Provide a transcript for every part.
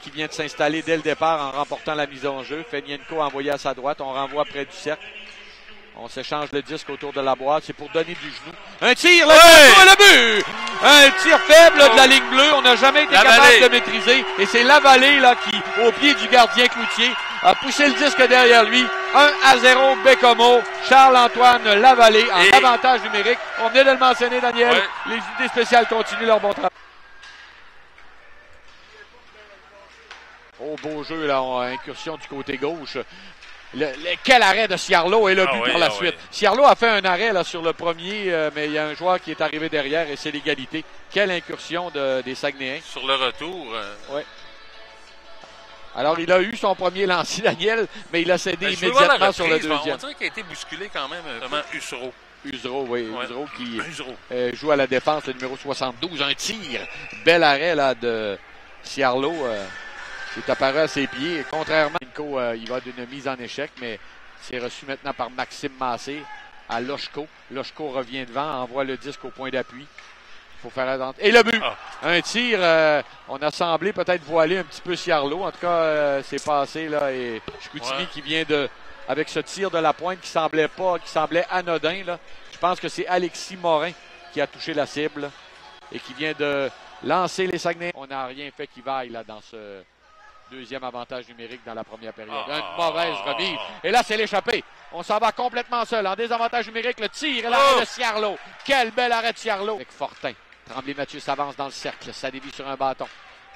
qui vient de s'installer dès le départ en remportant la mise en jeu. Fenienko envoyé à sa droite. On renvoie près du cercle. On s'échange le disque autour de la boîte. C'est pour donner du genou. Un tir, le, but! Un tir faible de la ligne bleue. On n'a jamais été capable de maîtriser. Et c'est Lavalée, là, qui, au pied du gardien Cloutier, a poussé le disque derrière lui. 1 à 0, Bécomo. Charles-Antoine Lavalée en Et- avantage numérique. On venait de le mentionner, Daniel. Ouais. Les unités spéciales continuent leur bon travail. Oh, beau jeu, là, on a incursion du côté gauche. Le, le- quel arrêt de Ciarlo et le Ah but oui, par la ah suite. oui. Ciarlo a fait un arrêt là, sur le premier, euh, mais il y a un joueur qui est arrivé derrière et c'est l'égalité. Quelle incursion de- des Saguenayens. Sur le retour, euh, Alors, il a eu son premier lancé, Daniel, mais il a cédé ben, immédiatement sur le On deuxième. dirait qu'il a été bousculé quand même, euh, vraiment Usuro. Usero, oui, Ouais. Usero qui euh, joue à la défense, le numéro 72. Un tir. Bel arrêt là de Ciarlo. Est apparu à ses pieds. Et contrairement à Nico, euh, il va d'une mise en échec, mais c'est reçu maintenant par Maxime Massé à Lochko. Lochko revient devant, envoie le disque au point d'appui. Il faut faire attention. Et le but! Ah. Un tir, euh, on a semblé peut-être voiler un petit peu Ciarlo. En tout cas, euh, c'est passé là. Et Chicoutimi Ouais. qui vient de, avec ce tir de la pointe qui semblait pas, qui semblait anodin là. Je pense que c'est Alexis Morin qui a touché la cible et qui vient de lancer les Saguenay. On n'a rien fait qui vaille là dans ce deuxième avantage numérique dans la première période. Ah. Une mauvaise remise. Et là, c'est l'échappée. On s'en va complètement seul. En désavantage numérique, le tir et l'arrêt Oh! de Ciarlo. Quel bel arrêt de Ciarlo. Avec Fortin. Tremblay Mathieu s'avance dans le cercle. Ça dévie sur un bâton.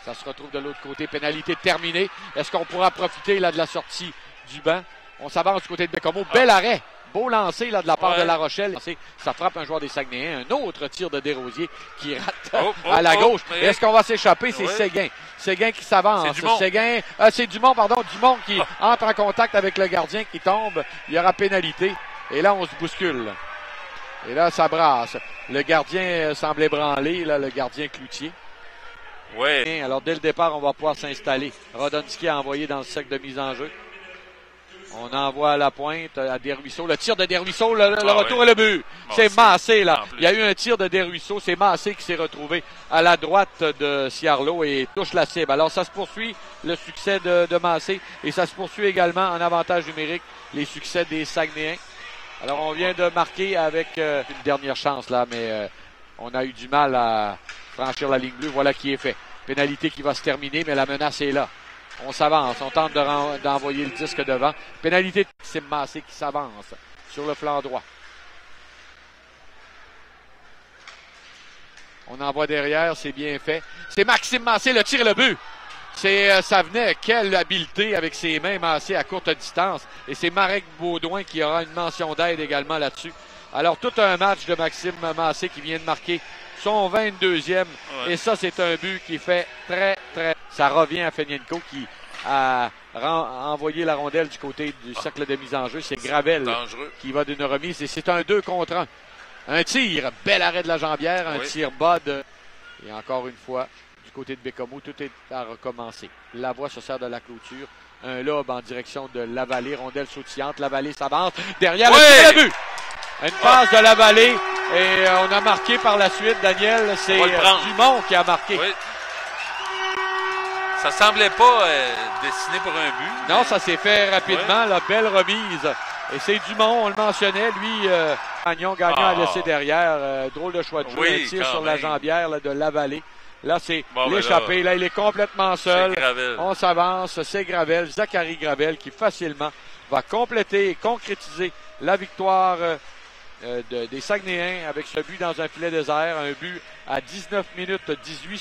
Ça se retrouve de l'autre côté. Pénalité terminée. Est-ce qu'on pourra profiter là de la sortie du banc? On s'avance du côté de Bécomo. Bel arrêt. Beau lancer là, de la part Ouais. de La Rochelle. Ça frappe un joueur des Saguenayens. Un autre tir de Desrosiers qui rate Oh, oh, à la oh, gauche. Est-ce qu'on va s'échapper? C'est Ouais. Séguin. Séguin qui s'avance. C'est Dumont. Séguin, euh, c'est Dumont, pardon. Dumont qui Ah. entre en contact avec le gardien qui tombe. Il y aura pénalité. Et là, on se bouscule. Et là, ça brasse. Le gardien euh, semble ébranlé, là, le gardien Cloutier. Ouais. Alors, dès le départ, on va pouvoir s'installer. Rodonski a envoyé dans le cercle de mise en jeu. On envoie à la pointe à Desruisseaux. Le tir de Desruisseaux, le, le Ah retour et le but. c'est Massé, là. Il y a eu un tir de Desruisseaux. C'est Massé qui s'est retrouvé à la droite de Ciarlo et touche la cible. Alors, ça se poursuit, le succès de, de Massé. Et ça se poursuit également en avantage numérique, les succès des Saguenayens. Alors, on vient de marquer avec euh, une dernière chance, là, mais euh, on a eu du mal à franchir la ligne bleue. Voilà qui est fait. Pénalité qui va se terminer, mais la menace est là. On s'avance, on tente d'envoyer le disque devant. Pénalité de Maxime Massé qui s'avance sur le flanc droit. On envoie derrière, c'est bien fait. C'est Maxime Massé, le tir et le but. C'est, euh, ça venait, quelle habileté avec ses mains Massé à courte distance. Et c'est Marek Baudouin qui aura une mention d'aide également là-dessus. Alors, tout un match de Maxime Massé qui vient de marquer son 22e. Ouais. Et ça, c'est un but qui fait très, très... Ça revient à Fenienko qui a envoyé la rondelle du côté du cercle de mise en jeu. C'est Gravel Dangereux. qui va d'une remise et c'est un 2 contre 1. Un tir, bel arrêt de la jambière, un Oui. tir bas de... Et encore une fois, du côté de Bécomo, tout est à recommencer. La voie se sert de la clôture. Un lob en direction de Lavallée, rondelle sautillante. Lavallée s'avance. Derrière Oui. le but. Une passe de Lavallée. Et euh, on a marqué par la suite, Daniel, c'est euh. Dumont qui a marqué. Oui. Ça semblait pas euh, destiné pour un but. Non, mais- ça s'est fait rapidement, la belle remise. Et c'est Dumont, on le mentionnait, lui, euh, Gagnon, Gagnon a Ah. laissé derrière. euh, drôle de choix de jeu, Oui, un tir sur la jambière là, de Lavallée. Là, c'est Bon, ben l'échappé. Là, il est complètement seul. On s'avance, c'est Gravel, Zachary Gravel qui facilement va compléter et concrétiser la victoire euh, de- des Saguenayens avec ce but dans un filet désert, un but à 19 minutes 18